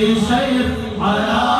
شيخ على